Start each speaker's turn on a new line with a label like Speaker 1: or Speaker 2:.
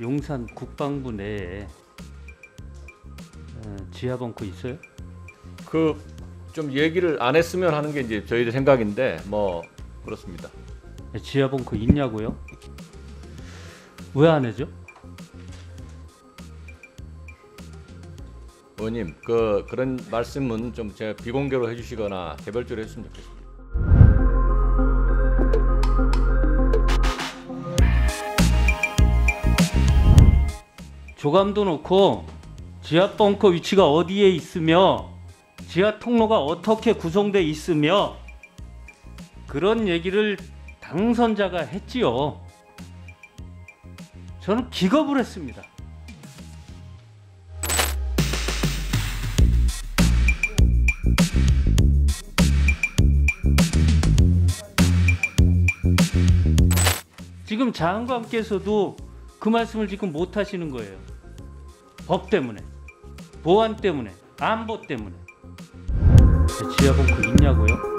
Speaker 1: 용산 국방부 내에 어, 지하 벙커 있어요?
Speaker 2: 그 좀 얘기를 안 했으면 하는 게 이제 저희들 생각인데 뭐 그렇습니다.
Speaker 1: 네, 지하 벙커 있냐고요? 왜 안 해죠?
Speaker 2: 의원님 그 그런 말씀은 좀 제가 비공개로 해주시거나 개별적으로 했으면 좋겠습니다.
Speaker 1: 조감도 놓고 지하 벙커 위치가 어디에 있으며 지하 통로가 어떻게 구성돼 있으며 그런 얘기를 당선자가 했지요. 저는 기겁을 했습니다. 지금 장관께서도 그 말씀을 지금 못 하시는 거예요. 법 때문에, 보안 때문에, 안보 때문에. 지하 벙커 있냐고요?